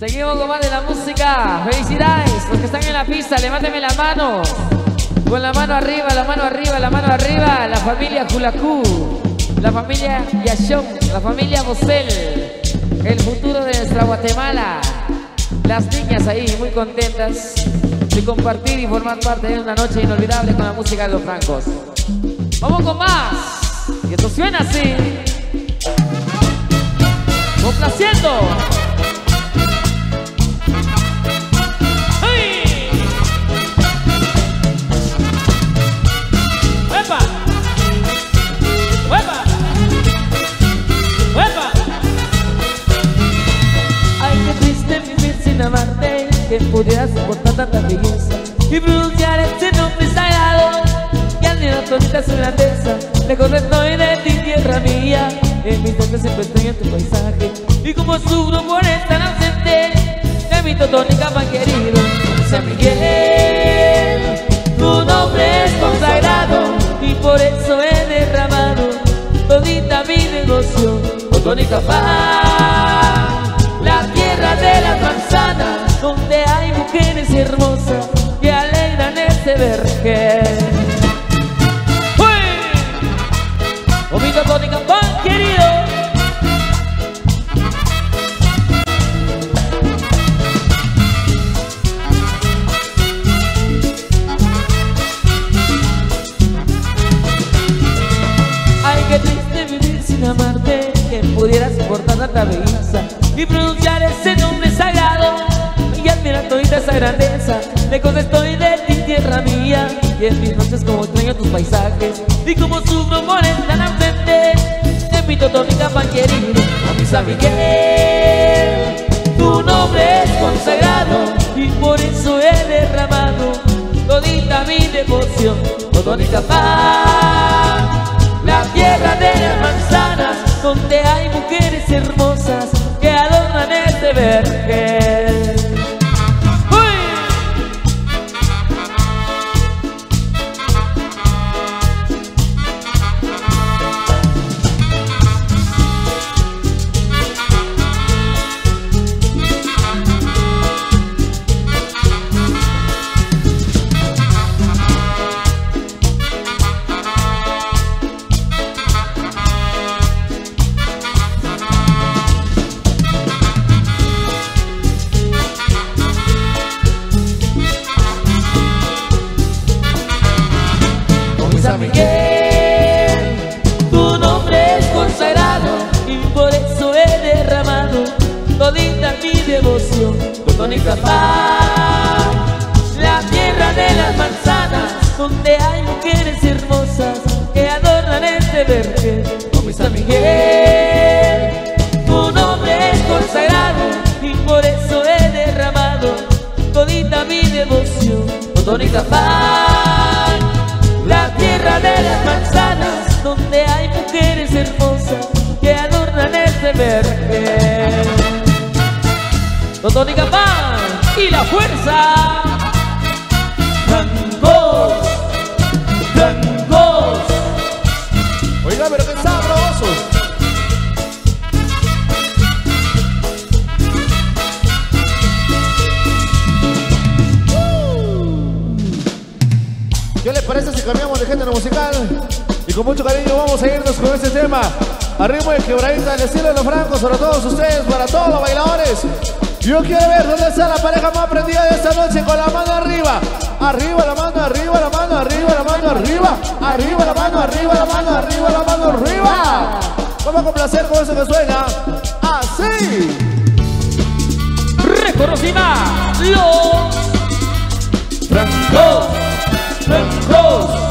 Seguimos con más de la música. Felicidades. Los que están en la pista, levánteme la mano. Con la mano arriba, la mano arriba, la mano arriba. La familia Kulakú. La familia Yashon. La familia Bosel. El futuro de nuestra Guatemala. Las niñas ahí muy contentas de compartir y formar parte de una noche inolvidable con la música de los francos. Vamos con más. Y esto suena así. Complaciendo. Que pudiera soportar tanta belleza Y pronunciar este nombre sagrado Que al todita su grandeza. Lejos estoy de ti, tierra mía En mis ojos siempre estoy en tu paisaje. Y como sufro por estar ausente De mi totónica pan querido San Miguel. Tu nombre es consagrado Y por eso he derramado Todita mi devoción. Totónica pan y en mis noches como extraño tus paisajes y como sufro por estar ausente de mi totónica pan querido. A mi San Miguel, tu nombre es consagrado y por eso he derramado todita mi devoción. Totónica pan, la tierra de las manzanas, donde hay mujeres hermosas Paz, la tierra de las manzanas, donde hay mujeres hermosas que adornan este vergel. Con mi San Miguel, tu nombre es consagrado y por eso he derramado todita mi devoción. Totónica paz, la tierra de las manzanas, donde hay mujeres hermosas que adornan este vergel. Totónica fuerza. Tangos, tangos. Oiga, pero qué sabrosos. ¿Qué les parece si cambiamos de género musical? Y con mucho cariño vamos a irnos con este tema. Arriba de quebradita, el estilo de los francos, para todos ustedes, para todos los bailadores. Yo quiero ver dónde está la pareja más prendida de esta noche con la mano arriba. Arriba la mano, arriba la mano, arriba la mano, arriba. Arriba la mano, arriba la mano, arriba la mano, arriba. Vamos a complacer con eso que suena así. Reconocida los francos, francos.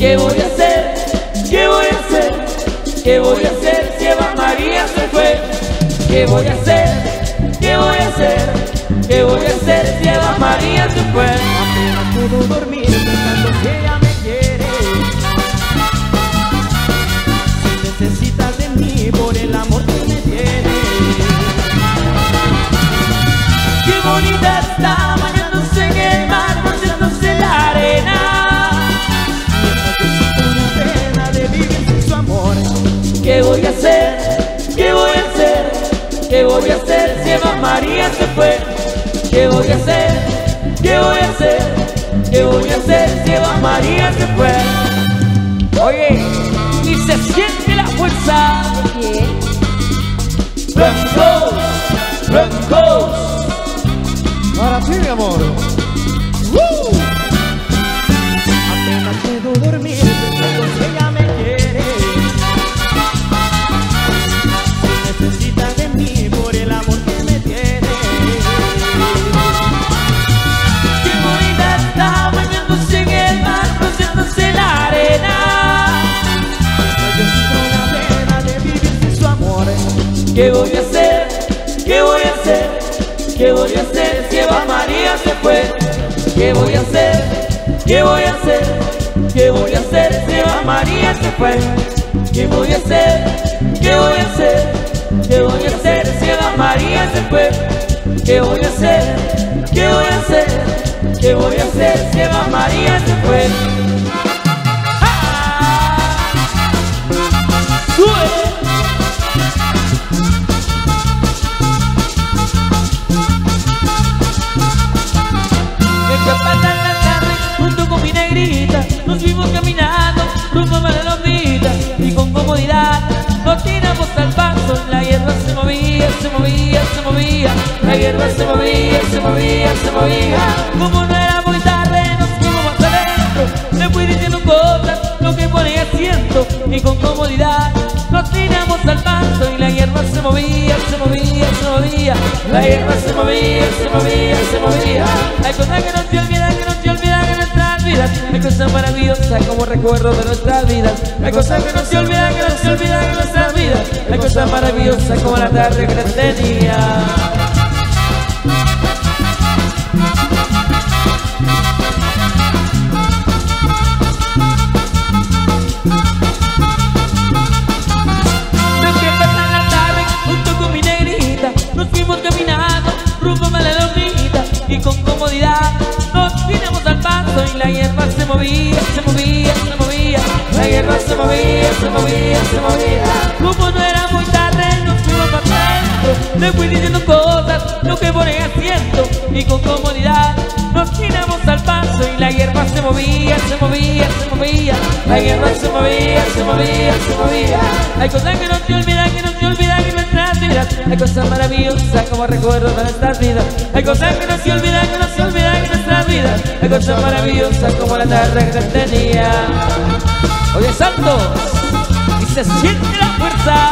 ¿Qué voy a hacer? ¿Qué voy a hacer? ¿Qué voy a hacer si Eva María se fue? ¿Qué voy a hacer? ¿Qué voy a hacer? ¿Qué voy a hacer si Eva María se fue? puedo dormir fue? ¿Qué voy a hacer? ¿Qué voy a hacer? ¿Qué voy a hacer si Eva María se fue? ¿Qué voy a hacer? ¿Qué voy a hacer? ¿Qué voy a hacer si Eva María se fue? ¿Qué voy a hacer? ¿Qué voy a hacer? ¿Qué voy a hacer si Eva María se fue? ¿Qué voy a hacer? ¿Qué voy a hacer? ¿Qué voy a hacer si Eva María se fue? ¿Qué voy a hacer? ¿Qué voy a hacer? ¿Qué voy a hacer si Eva María se fue? ¡Ah! ¡Sube! La hierba se movía, se movía, se movía. La hierba se movía, se movía, se movía. Como no era muy tarde nos fuimos más adentro Le fui diciendo cosas, lo que ponía asiento Y con comodidad nos tiramos al paso Y la hierba se movía, se movía, se movía. La hierba se movía, se movía, se movía. Hay cosas que no se olvidan, que no se olvidan vidas Hay cosas maravillosas como recuerdos de nuestras vidas Hay cosas que no se olvidan, que no se olvidan en nuestras vidas Hay cosas maravillosas como la tarde que te tenía movía, se movía, se movía. La hierba se movía, se movía, se movía. Como no era muy tarde nos fuimos adentro Le fui diciendo cosas, lo que por el asiento Y con comodidad nos tiramos al paso. Y la hierba se movía, se movía, se movía. La hierba se movía, se movía, se movía. Hay cosas que no se olvidan, que no se olvidan en nuestras vidas. Hay cosas maravillosas como recuerdos de nuestras vidas. Hay cosas que no se olvidan, que la cosa maravillosa como la tarde que tenía. Oye, Santos, y se siente la fuerza.